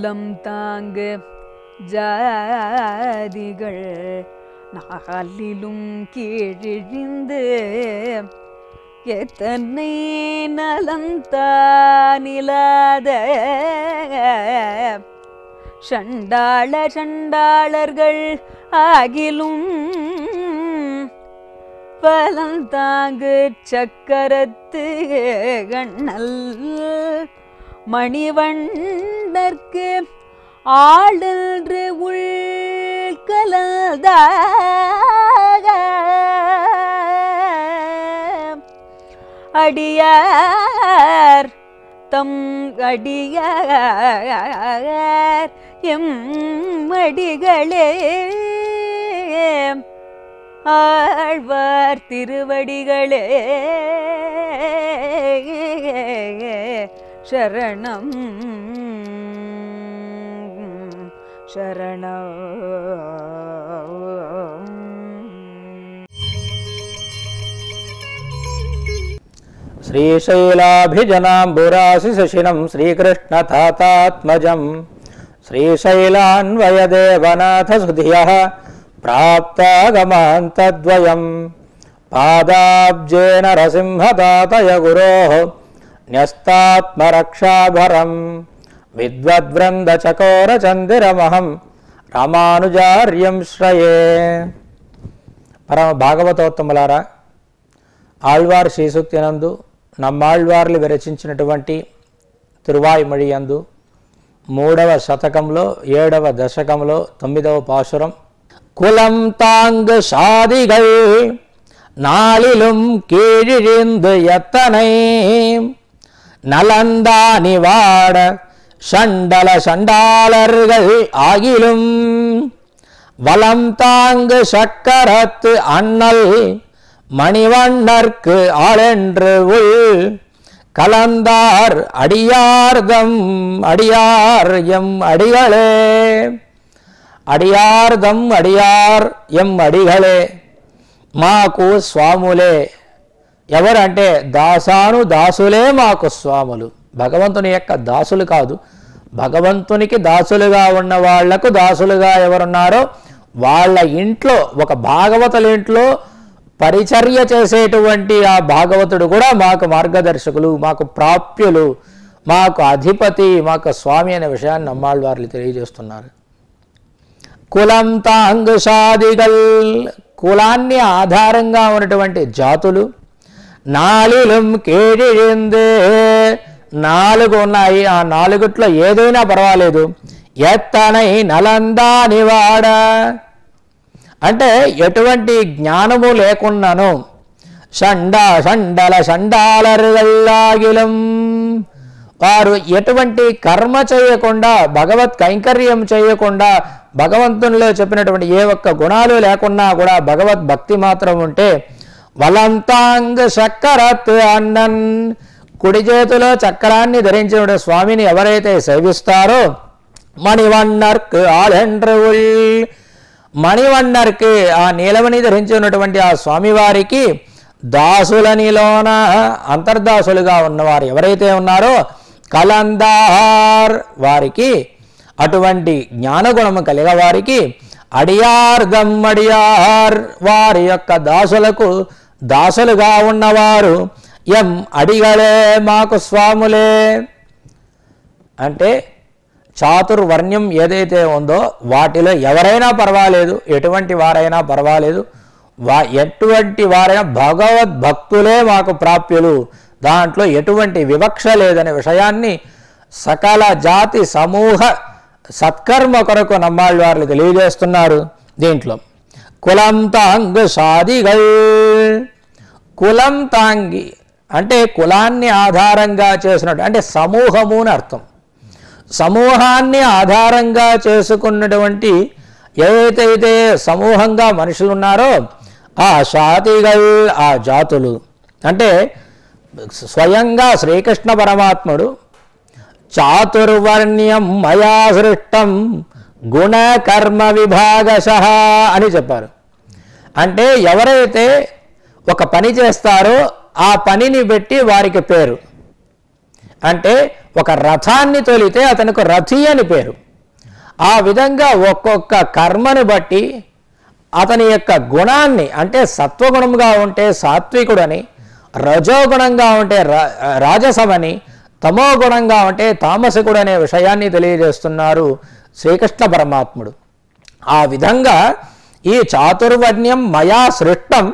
குலம் தாங்கு ஜாதிகள் நாளிலும் கீழிழிந்து எத்தனை நலந்தானிலாத சண்டாள சண்டாளர்கள் ஆகிலும் பலந்தாங்கு சக்கரத்து கண்ணல் மணிவண்ணர்க்கு ஆளென்று உள்கலதாக அடியார் தம் அடியார் எம் அடிகளே ஆழ்வார் திருவடிகளே. शरणं शरण श्रीकृष्णतात्मजम् श्रीशैलान्वयदेवनाथ श्रीशैलान्वयदेवनाथसुधियः प्राप्तागमान्तद्वयम् पादाब्जेन रसिंहदातय गुरोः న్యస్తాత్మరక్షాభరం విద్వద్వృందచకోరచందిరమహం రామానుజార్యం శ్రయే పరమ భాగవతోత్తములారా ఆళ్వార్ శ్రీసూక్తినందు నమ్మాళ్వార్లు విరచించినటువంటి తిరువాయిమడి యందు మూడవ శతకంలో ఏడవ దశకంలో తొమ్మిదవ పాసురం కులం తాంగ్ సాదిగల్ நாளிலும் கீழிழிந்து எத்தனை நலந்தா நிவாட சண்டல சண்டாளர்கள் ஆகிலும் வலம் தாங்கு சக்கரத்து அண்ணல் மணிவண்ணர்க்கு ஆளென்று உள் கலந்தார் அடியார்தம் அடியார் எம் அடிகளே. அடியார்தம் அடியார் எம் அடிகளே. மா கூ சுவாமுலே ఎవరు ఎవరంటే దాసాను దాసులే మాకు స్వాములు. భగవంతుని యొక్క దాసులు కాదు. భగవంతునికి దాసులుగా ఉన్న వాళ్ళకు దాసులుగా ఎవరున్నారో వాళ్ళ ఇంట్లో ఒక భాగవతుల ఇంట్లో పరిచర్య చేసేటువంటి ఆ భాగవతుడు కూడా మాకు మార్గదర్శకులు మాకు ప్రాప్యులు మాకు అధిపతి మాకు స్వామి అనే విషయాన్ని నమ్మాళ్ళు వారు తెలియజేస్తున్నారు. కులం తాంగు సాదిగల్ కులాన్ని ఆధారంగా ఉన్నటువంటి జాతులు నాలులం కేడిరిందే నాలుగు ఉన్నాయి. ఆ నాలుగుట్లో ఏదైనా పర్వాలేదు. ఎత్తనై నలందా వాడ. అంటే ఎటువంటి జ్ఞానము లేకున్నాను. షండ షండల షండాలరుగల్లాగిలం. వారు ఎటువంటి కర్మ చేయకుండా భగవత్ కైంకర్యం చేయకుండా భగవంతునిలో చెప్పినటువంటి ఏ ఒక్క గుణాలు లేకున్నా కూడా భగవత్ భక్తి మాత్రం ఉంటే వలంతాంగ చక్కరత్ అన్నన్. కుడి చేతిలో చక్రాన్ని ధరించిన స్వామిని ఎవరైతే సేవిస్తారో మణివన్నర్క్ ఆళెండ్రుల్ మణివన్నర్కి ఆ నీలమణి ధరించినటువంటి ఆ స్వామివారికి దాసులనిలోన అంతర్దాసులుగా ఉన్నవారు ఎవరైతే ఉన్నారో కలందార్ వారికి అటువంటి జ్ఞానగుణము కలిగ వారికి అడియార్ గమ్మడియార్ వారి యొక్క దాసులకు దాసులుగా ఉన్నవారు ఎం అడిగలే మాకు స్వాములే. అంటే చాతుర్వర్ణ్యం ఏదైతే ఉందో వాటిలో ఎవరైనా పర్వాలేదు ఎటువంటి వారైనా పర్వాలేదు వా ఎటువంటి వారైనా భగవద్భక్తులే మాకు ప్రాప్యులు. దాంట్లో ఎటువంటి వివక్ష లేదనే విషయాన్ని సకల జాతి సమూహ సత్కర్మ కొరకు నమ్మాళ్ళు వారు తెలియజేస్తున్నారు దీంట్లో. కులం తాంగ్ సాదిగల్. కులం తాంగి అంటే కులాన్ని ఆధారంగా చేసినట్టు అంటే సమూహము అని అర్థం. సమూహాన్ని ఆధారంగా చేసుకున్నటువంటి ఏదైతే సమూహంగా మనుషులు ఉన్నారో ఆ షాతిగల్ ఆ జాతులు. అంటే స్వయంగా శ్రీకృష్ణ పరమాత్ముడు చాతుర్వర్ణ్యం మయా సృష్టం గుణకర్మ విభాగశ అని చెప్పారు. అంటే ఎవరైతే ఒక పని చేస్తారో ఆ పనిని బట్టి వారికి పేరు. అంటే ఒక రథాన్ని తొలితే అతనికి రథి అని పేరు. ఆ విధంగా ఒక్కొక్క కర్మను బట్టి అతని యొక్క గుణాన్ని అంటే సత్వగుణంగా ఉంటే సాత్వికుడని రజోగుణంగా ఉంటే రా- రాజసమని తమో గుణంగా ఉంటే తామసకుడు అనే విషయాన్ని తెలియజేస్తున్నారు శ్రీకృష్ణ పరమాత్ముడు. ఆ విధంగా ఈ చాతుర్వర్ణ్యం మయా సృష్టం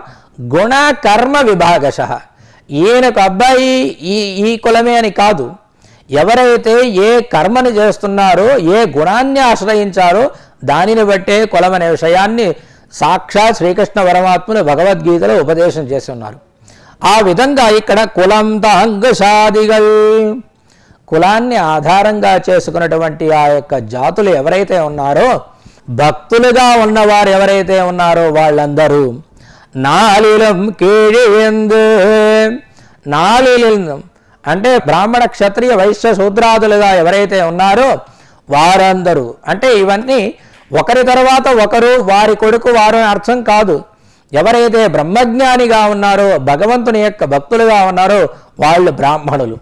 గుణ కర్మ విభాగశ. ఈయనకు అబ్బాయి ఈ ఈ కులమే అని కాదు. ఎవరైతే ఏ కర్మను చేస్తున్నారో ఏ గుణాన్ని ఆశ్రయించారో దానిని బట్టే కులం అనే విషయాన్ని సాక్షాత్ శ్రీకృష్ణ పరమాత్ములు భగవద్గీతలో ఉపదేశం చేసి ఉన్నారు. ఆ విధంగా ఇక్కడ కులం తాంగషాదిగల్ కులాన్ని ఆధారంగా చేసుకున్నటువంటి ఆ యొక్క జాతులు ఎవరైతే ఉన్నారో భక్తులుగా ఉన్నవారు ఎవరైతే ఉన్నారో వాళ్ళందరూ నాలిలం కీడియందు నాలిలం అంటే బ్రాహ్మణ క్షత్రియ వైశ్య శూద్రాదులుగా ఎవరైతే ఉన్నారో వారందరూ. అంటే ఇవన్నీ ఒకరి తర్వాత ఒకరు వారి కొడుకు వారు అర్థం కాదు. ఎవరైతే బ్రహ్మజ్ఞానిగా ఉన్నారో భగవంతుని యొక్క భక్తులుగా ఉన్నారో వాళ్ళు బ్రాహ్మణులు.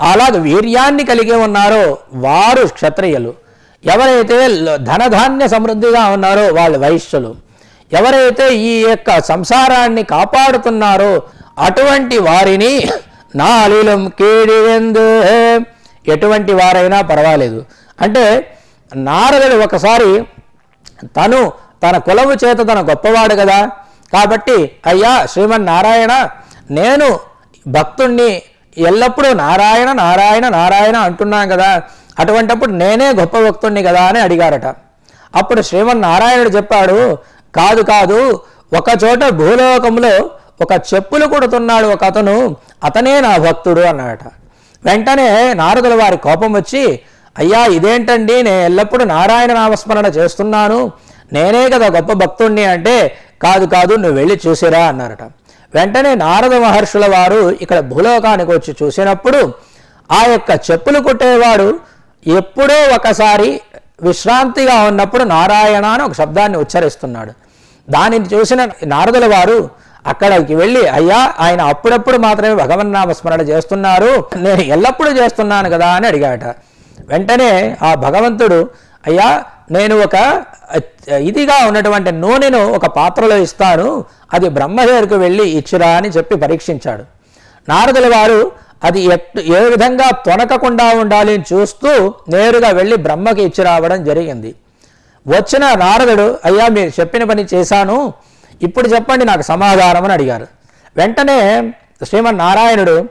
అలాగే వీర్యాన్ని కలిగి ఉన్నారో వారు క్షత్రియులు. ఎవరైతే ధనధాన్య సమృద్ధిగా ఉన్నారో వాళ్ళు వైశ్యులు. ఎవరైతే ఈ యొక్క సంసారాన్ని కాపాడుతున్నారో అటువంటి వారిని నాలిలం కీడివెందు ఎటువంటి వారైనా పర్వాలేదు. అంటే నారదుడు ఒకసారి తను తన కులము చేత తన గొప్పవాడు కదా కాబట్టి అయ్యా శ్రీమన్నారాయణ నేను భక్తుణ్ణి ఎల్లప్పుడూ నారాయణ నారాయణ నారాయణ అంటున్నాను కదా. అటువంటప్పుడు నేనే గొప్ప భక్తుణ్ణి కదా అని అడిగారట. అప్పుడు శ్రీమన్నారాయణుడు చెప్పాడు కాదు కాదు ఒక చోట భూలోకంలో ఒక చెప్పులు కొడుతున్నాడు ఒక అతను అతనే నా భక్తుడు అన్నాడట. వెంటనే నారదుల వారి కోపం వచ్చి అయ్యా ఇదేంటండి? నేను ఎల్లప్పుడూ నారాయణ నామస్మరణ చేస్తున్నాను. నేనే కదా గొప్ప భక్తుణ్ణి అంటే కాదు కాదు నువ్వు వెళ్ళి చూసిరా అన్నారట. వెంటనే నారద మహర్షుల వారు ఇక్కడ భూలోకానికి వచ్చి చూసినప్పుడు ఆ యొక్క చెప్పులు కుట్టేవాడు ఎప్పుడో ఒకసారి విశ్రాంతిగా ఉన్నప్పుడు నారాయణ అని ఒక శబ్దాన్ని ఉచ్చరిస్తున్నాడు. దానిని చూసిన నారదుల వారు అక్కడికి వెళ్ళి అయ్యా ఆయన అప్పుడప్పుడు మాత్రమే భగవన్నామ స్మరణ చేస్తున్నారు. నేను ఎల్లప్పుడూ చేస్తున్నాను కదా అని అడిగాట వెంటనే ఆ భగవంతుడు అయ్యా నేను ఒక ఇదిగా ఉన్నటువంటి నూనెను ఒక పాత్రలో ఇస్తాను. అది బ్రహ్మదేవుడికి వెళ్ళి ఇచ్చిరా అని చెప్పి పరీక్షించాడు. నారదుల వారు అది ఏ విధంగా తొనకకుండా ఉండాలి అని చూస్తూ నేరుగా వెళ్ళి బ్రహ్మకి ఇచ్చి రావడం జరిగింది. వచ్చిన నారదుడు అయ్యా మీరు చెప్పిన పని చేశాను. ఇప్పుడు చెప్పండి నాకు సమాధానం అని అడిగారు. వెంటనే శ్రీమన్నారాయణుడు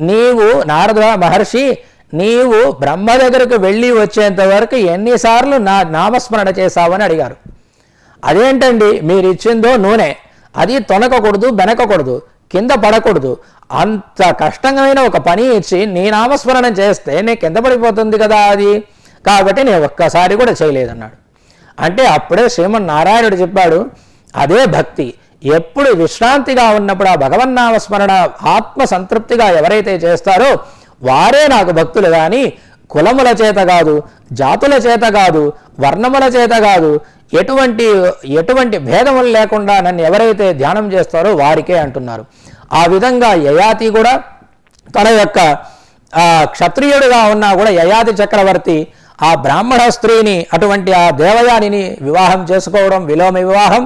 నీవు నారద మహర్షి నీవు బ్రహ్మ దగ్గరకు వెళ్ళి వచ్చేంత వరకు ఎన్నిసార్లు నా నామస్మరణ చేశావని అడిగారు. అదేంటండి మీరు ఇచ్చిందో నూనె. అది తొనకకూడదు బెనకకూడదు కింద పడకూడదు. అంత కష్టమైన ఒక పని ఇచ్చి నీ నామస్మరణం చేస్తే నీ కింద పడిపోతుంది కదా అది. కాబట్టి నేను ఒక్కసారి కూడా చేయలేదన్నాడు. అంటే అప్పుడే శ్రీమన్నారాయణుడు చెప్పాడు అదే భక్తి. ఎప్పుడు విశ్రాంతిగా ఉన్నప్పుడు ఆ భగవన్నామస్మరణ ఆత్మ సంతృప్తిగా ఎవరైతే చేస్తారో వారే నాకు భక్తులు కానీ కులముల చేత కాదు జాతుల చేత కాదు వర్ణముల చేత కాదు ఎటువంటి ఎటువంటి భేదములు లేకుండా నన్ను ఎవరైతే ధ్యానం చేస్తారో వారికే అంటున్నారు. ఆ విధంగా యయాతి కూడా తన యొక్క క్షత్రియుడుగా ఉన్నా కూడా యయాతి చక్రవర్తి ఆ బ్రాహ్మణ స్త్రీని అటువంటి ఆ దేవయానిని వివాహం చేసుకోవడం విలోమ వివాహం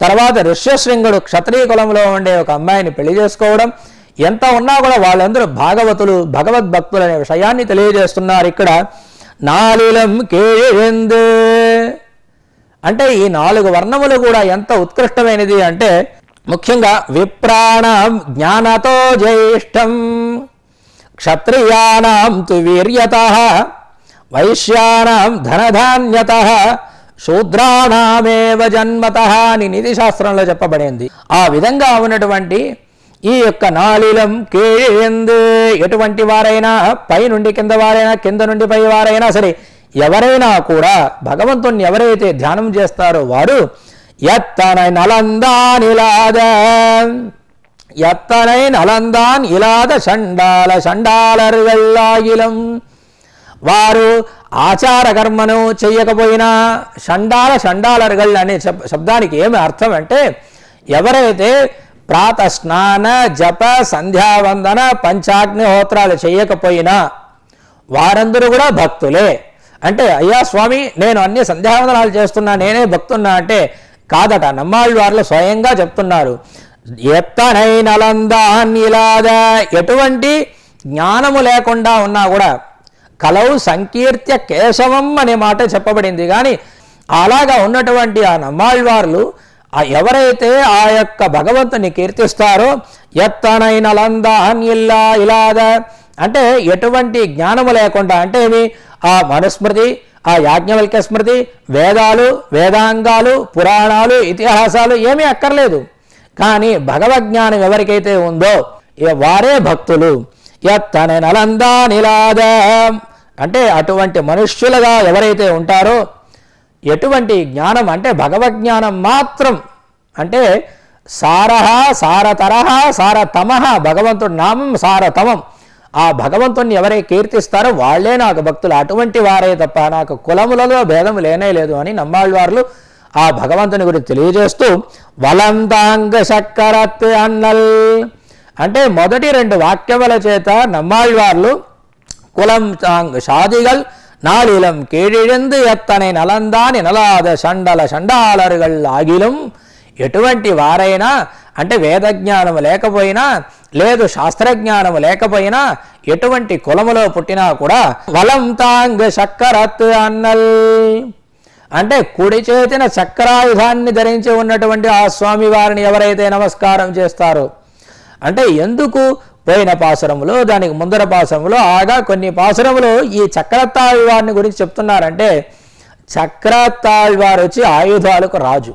తర్వాత ఋష్యశృంగుడు క్షత్రియ కులంలో ఉండే ఒక అమ్మాయిని పెళ్ళి చేసుకోవడం ఎంత ఉన్నా కూడా వాళ్ళందరూ భాగవతులు భగవద్భక్తులు అనే విషయాన్ని తెలియజేస్తున్నారు ఇక్కడ. నాలిలం కేందు అంటే ఈ నాలుగు వర్ణములు కూడా ఎంత ఉత్కృష్టమైనది అంటే ముఖ్యంగా విప్రాణం జ్ఞానతో జ్యేష్టం క్షత్రియాణం తు వీర్యత వైశ్యానాం ధనధాన్యత శూద్రాణామేవ జన్మత అని నీతి శాస్త్రంలో చెప్పబడింది. ఆ విధంగా ఉన్నటువంటి ఈ యొక్క నాలిలం కేందు ఎటువంటి వారైనా పై నుండి కింద వారైనా కింద నుండి పై వారైనా సరే ఎవరైనా కూడా భగవంతుణ్ణి ఎవరైతే ధ్యానం చేస్తారో వారు ఎత్తనై నలందాన్ ఇలాద ఎత్తనై నలందాన్ ఇలాద షండాల షండాలరుగల్లాగిలం వారు ఆచార కర్మను చేయకపోయినా షండాల షండాలరుగల్ అనే శబ్దానికి ఏమి అర్థం అంటే ఎవరైతే ప్రాత స్నాన జప సంధ్యావందన పంచాగ్నిహోత్రాలు చేయకపోయినా వారందరూ కూడా భక్తులే. అంటే అయ్యా స్వామి నేను అన్ని సంధ్యావందనాలు చేస్తున్నా నేనే భక్తున్నా అంటే కాదట నమ్మాళ్ళు స్వయంగా చెప్తున్నారు. ఎత్తనై ఇలాగా ఎటువంటి జ్ఞానము లేకుండా ఉన్నా కూడా కలవు సంకీర్త్య కేశవం అనే మాట చెప్పబడింది. కానీ అలాగా ఉన్నటువంటి ఆ నమ్మాళ్ళవార్లు ఆ ఎవరైతే ఆ యొక్క భగవంతుని కీర్తిస్తారో ఎత్తనైన లందాన్ ఇల్లా ఇలాద. అంటే ఎటువంటి జ్ఞానము లేకుండా అంటే ఏమి? ఆ మనుస్మృతి ఆ యాజ్ఞవల్క్య స్మృతి వేదాలు వేదాంగాలు పురాణాలు ఇతిహాసాలు ఏమీ అక్కర్లేదు. కానీ భగవజ్ఞానం ఎవరికైతే ఉందో వారే భక్తులు. ఎత్తనైన నలందా నిలాద. అంటే అటువంటి మనుష్యులుగా ఎవరైతే ఉంటారో ఎటువంటి జ్ఞానం అంటే భగవజ్ఞానం మాత్రం అంటే సారహ సారతరహ సారతమ భగవంతుడి నామం సారతమం. ఆ భగవంతుణ్ణి ఎవరై కీర్తిస్తారో వాళ్ళే నాకు భక్తులు. అటువంటి వారే తప్ప నాకు కులములలో భేదం లేనే లేదు అని నమ్మాళ్ళవార్లు ఆ భగవంతుని గురించి తెలియజేస్తూ వలంతాంగ శక్కరత్ అన్నల్ అంటే మొదటి రెండు వాక్యముల చేత నమ్మాళ్ళవార్లు కులం తాంగ్ షాదిగల్ நாளிலம் கீழிழந்து எத்தனை நலந்தான் எனலாத சண்டல சண்டாளர்கள் ஆகிலும் ఎటువంటి వారైనా అంటే వేదజ్ఞానము లేకపోయినా లేదు శాస్త్రజ్ఞానము లేకపోయినా ఎటువంటి కులములో పుట్టినా కూడా వలం తాంగ్ చక్కరత్ అన్నల్ అంటే కుడి చేతిన చక్రాయుధాన్ని ధరించి ఉన్నటువంటి ఆ స్వామి వారిని ఎవరైతే నమస్కారం చేస్తారో అంటే ఎందుకు పోయిన పాసురంలో దానికి ముందర పాసురంలో ఆగా కొన్ని పాసురములు ఈ చక్రతాళ్వారిని గురించి చెప్తున్నారంటే చక్రతాళ్వారు వచ్చి ఆయుధాలకు రాజు.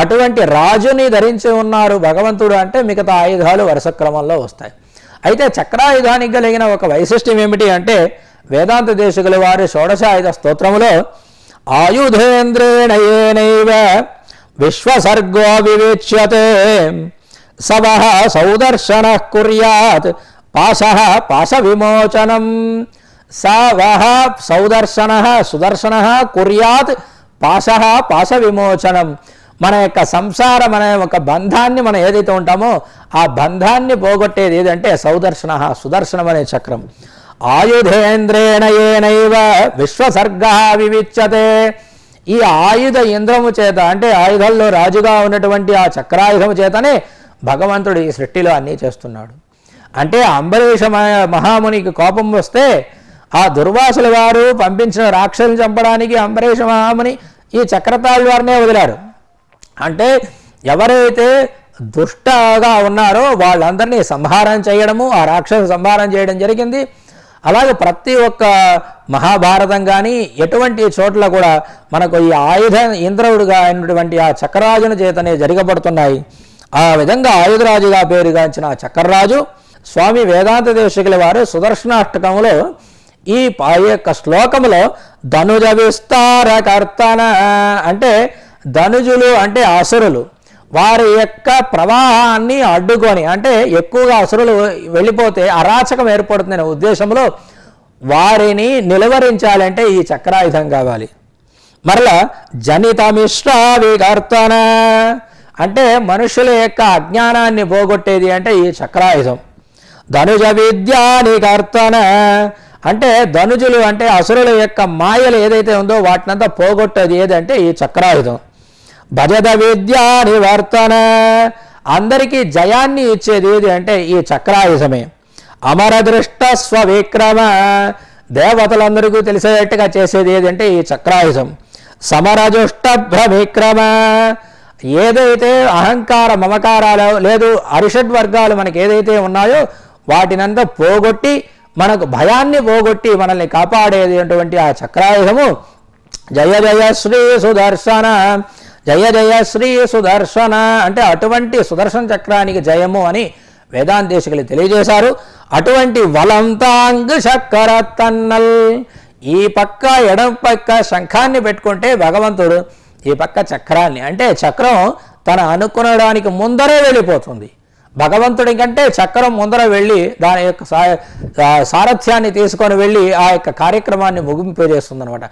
అటువంటి రాజుని ధరించి ఉన్నారు భగవంతుడు అంటే మిగతా ఆయుధాలు వరుస క్రమంలో వస్తాయి. అయితే చక్రాయుధానికి కలిగిన ఒక వైశిష్ట్యం ఏమిటి అంటే వేదాంత దేశకుల వారి షోడశాయుధ స్తోత్రములో ఆయుధేంద్రేణయేనైవ విశ్వసర్గో వివేచ్యతే సవ సౌదర్శన కుర్యాత్ పాశ పాశ విమోచనం సవః సౌదర్శన సుదర్శన కుర్యాత్ పాశ పాశ విమోచనం మన యొక్క సంసారం అనే ఒక బంధాన్ని మనం ఏదైతే ఉంటామో ఆ బంధాన్ని పోగొట్టేది ఏదంటే సౌదర్శన సుదర్శనం అనే చక్రం. ఆయుధేంద్రేణ ఏనైవ విశ్వసర్గ వివిచ్యతే. ఈ ఆయుధ ఇంద్రము చేత అంటే ఆయుధంలో రాజుగా ఉన్నటువంటి ఆ చక్రాయుధము చేతనే భగవంతుడు ఈ సృష్టిలో అన్నీ చేస్తున్నాడు. అంటే అంబరీష మహామునికి కోపం వస్తే ఆ దుర్వాసుల వారు పంపించిన రాక్షసుని చంపడానికి అంబరీష మహాముని ఈ చక్రతాళ్ వారినే వదిలారు. అంటే ఎవరైతే దుష్టగా ఉన్నారో వాళ్ళందరినీ సంహారం చేయడము ఆ రాక్షస సంహారం చేయడం జరిగింది. అలాగే ప్రతి ఒక్క మహాభారతం కానీ ఎటువంటి చోట్ల కూడా మనకు ఈ ఆయుధ ఇంద్రవుడుగా అయినటువంటి ఆ చక్రరాజుని చేతనే జరగబడుతున్నాయి. ఆ విధంగా ఆయుధరాజుగా పేరుగాంచిన చక్రరాజు స్వామి వేదాంత దేశకుల వారు సుదర్శనాష్టకంలో ఈ ఈ యొక్క శ్లోకములో ధనుజ విస్తార కర్తన అంటే ధనుజులు అంటే అసురులు. వారి యొక్క ప్రవాహాన్ని అడ్డుకొని అంటే ఎక్కువగా అసురులు వెళ్ళిపోతే అరాచకం ఏర్పడుతుందనే ఉద్దేశంలో వారిని నిలువరించాలంటే ఈ చక్రాయుధం కావాలి. మరలా జనితమిశ్ర వికర్తన అంటే మనుషుల యొక్క అజ్ఞానాన్ని పోగొట్టేది అంటే ఈ చక్రాయుధం. ధనుజ విద్యాని కర్తన అంటే ధనుజులు అంటే అసురుల యొక్క మాయలు ఏదైతే ఉందో వాటినంతా పోగొట్టేది ఏదంటే ఈ చక్రాయుధం. భజద విద్యా నివర్తన. అందరికీ జయాన్ని ఇచ్చేది ఏది అంటే ఈ చక్రాయుధమే. అమరదృష్ట స్వవిక్రమ. దేవతలందరికీ తెలిసేటట్టుగా చేసేది ఏదంటే ఈ చక్రాయుధం. సమరజుష్ట భ్రవిక్రమ. ఏదైతే అహంకార మమకారాలు లేదు అరిషడ్ వర్గాలు మనకి ఏదైతే ఉన్నాయో వాటినంతా పోగొట్టి మనకు భయాన్ని పోగొట్టి మనల్ని కాపాడేది అటువంటి ఆ చక్రాయుధము. జయ జయ శ్రీ సుదర్శన జయ జయ శ్రీ సుదర్శన అంటే అటువంటి సుదర్శన చక్రానికి జయము అని వేదాంతేశకులు తెలియజేశారు. అటువంటి వలంతాంగ్ చక్కర తన్నల్. ఈ పక్క ఎడం పక్క శంఖాన్ని పెట్టుకుంటే భగవంతుడు ఈ పక్క చక్రాన్ని అంటే చక్రం తన అనుకునడానికి ముందరే వెళ్ళిపోతుంది. భగవంతుడి కంటే చక్రం ముందర వెళ్ళి దాని యొక్క సారథ్యాన్ని తీసుకొని వెళ్ళి ఆ యొక్క కార్యక్రమాన్ని ముగింపజేస్తుంది అనమాట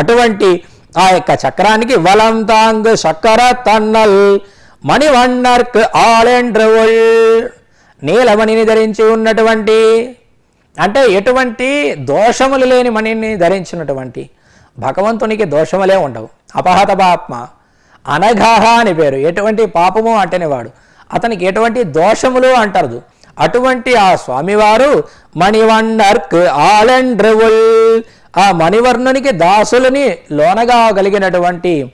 అటువంటి ఆ యొక్క చక్రానికి వలంతాంగ్ చక్కర తన్నల్ మణివన్నర్క్ ఆలెండ్రవల్ నీలమణిని ధరించి ఉన్నటువంటి అంటే ఎటువంటి దోషములు లేని మణిని ధరించినటువంటి భగవంతునికి దోషములే ఉండవు. అపహత పాప్మ అనఘాహ అని పేరు. ఎటువంటి పాపము అంటేనేవాడు. అతనికి ఎటువంటి దోషములు అంటారు అటువంటి ఆ స్వామివారు మణివన్నర్క్ ఆలెండ్రవుల్. ఆ మణివర్ణునికి దాసులని లోనగా కలిగినటువంటి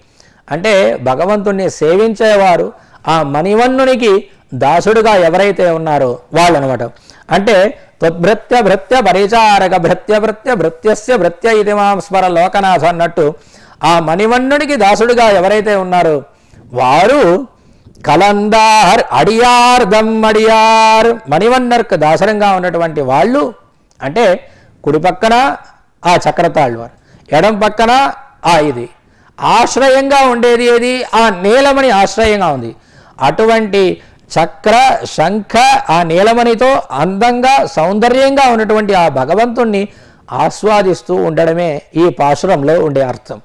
అంటే భగవంతుణ్ణి సేవించేవారు ఆ మణివన్నునికి దాసుడుగా ఎవరైతే ఉన్నారో వాళ్ళు అనమాట అంటే త్వద్భృత్య భృత్య పరిచారక భృత్య భృత్య భృత్యస్య భృత్య ఇది మాం స్మర లోకనాథ అన్నట్టు ఆ మణివన్నుడికి దాసుడిగా ఎవరైతే ఉన్నారో వారు కలందార్ అడియార్ దమ్మడియార్ మణివన్నర్కు దాసరంగా ఉన్నటువంటి వాళ్ళు అంటే కుడి పక్కన ఆ చక్రతాళ్వారు ఎడం పక్కన ఆ ఇది. ఆశ్రయంగా ఉండేది ఏది? ఆ నీలమణి ఆశ్రయంగా ఉంది. అటువంటి చక్ర శంఖ ఆ నీలమణితో అందంగా సౌందర్యంగా ఉన్నటువంటి ఆ భగవంతుణ్ణి ఆస్వాదిస్తూ ఉండడమే ఈ పాశురంలో ఉండే అర్థం.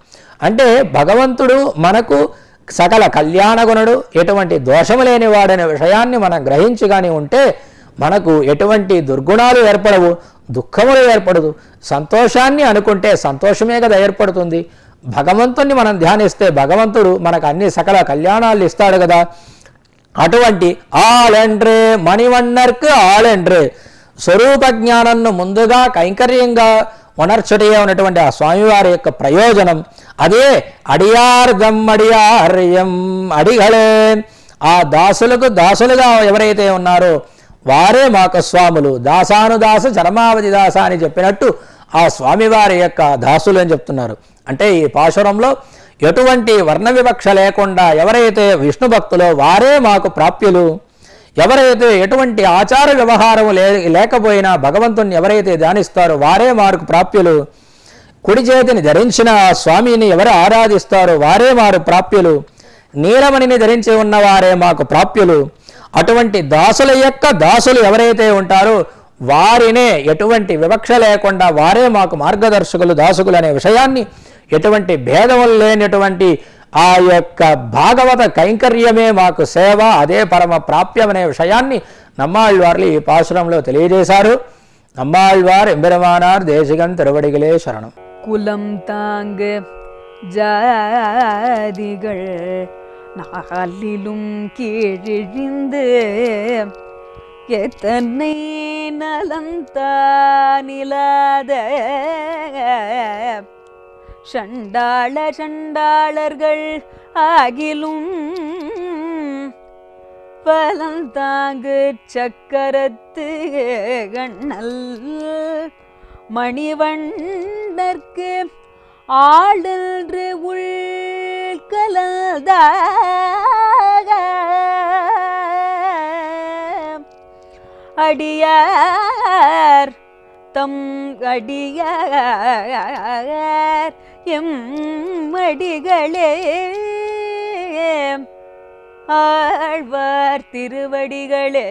అంటే భగవంతుడు మనకు సకల కళ్యాణగుణుడు ఎటువంటి దోషము లేనివాడనే విషయాన్ని మనం గ్రహించి కానీ ఉంటే మనకు ఎటువంటి దుర్గుణాలు ఏర్పడవు దుఃఖములు ఏర్పడదు. సంతోషాన్ని అనుకుంటే సంతోషమే కదా ఏర్పడుతుంది. భగవంతుణ్ణి మనం ధ్యానిస్తే భగవంతుడు మనకు అన్ని సకల కళ్యాణాలు ఇస్తాడు కదా. అటువంటి ఆలెండ్రే మణివన్నర్కు ఆలెండ్రే. స్వరూప జ్ఞానంను ముందుగా కైంకర్యంగా ఉణర్చుటే ఉన్నటువంటి ఆ స్వామివారి యొక్క ప్రయోజనం. అదే అడియార్దం అడియార్యం అడిగలే. ఆ దాసులకు దాసులుగా ఎవరైతే ఉన్నారో వారే మాకు స్వాములు. దాసానుదాస చరమావధి దాస అని చెప్పినట్టు ఆ స్వామివారి యొక్క దాసులు అని చెప్తున్నారు. అంటే ఈ పాశురంలో ఎటువంటి వర్ణ వివక్ష లేకుండా ఎవరైతే విష్ణు భక్తులో వారే మాకు ప్రాప్యులు. ఎవరైతే ఎటువంటి ఆచార వ్యవహారం లే లేకపోయినా భగవంతుని ఎవరైతే ధ్యానిస్తారో వారే మాకు ప్రాప్యులు. కుడి చేతిని ధరించిన ఆ స్వామిని ఎవరు ఆరాధిస్తారో వారే వారు ప్రాప్యులు. నీలమణిని ధరించి ఉన్నవారే మాకు ప్రాప్యులు. అటువంటి దాసుల యొక్క దాసులు ఎవరైతే ఉంటారో వారినే ఎటువంటి వివక్ష లేకుండా వారే మాకు మార్గదర్శకులు దాసుకులు అనే విషయాన్ని ఎటువంటి భేదములు లేనటువంటి ఆ యొక్క భాగవత కైంకర్యమే మాకు సేవ అదే పరమ ప్రాప్యమనే విషయాన్ని నమ్మాళ్ళవార్లు ఈ పాశురంలో తెలియజేశారు. నమ్మాళ్ళవారు ఎంబెరమానార్ దేశిగన్ తిరువడిగలే శరణం. குலம் தாங்க ஜாதிகள் நாளிலும் கீழிழிந்து எத்தனை நலந்தானிலாத சண்டாள சண்டாளர்கள் ஆகிலும் பலம் பலந்தாங்கு சக்கரத்து கண்ணல் மணிவண் மணிவண்ணர்க்கு ஆடென்று உள்கலதாக அடியார் தம் அடியார் எம் அடிகளே. ஆழ்வார் திருவடிகளே.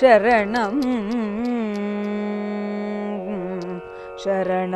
சரணம் शरण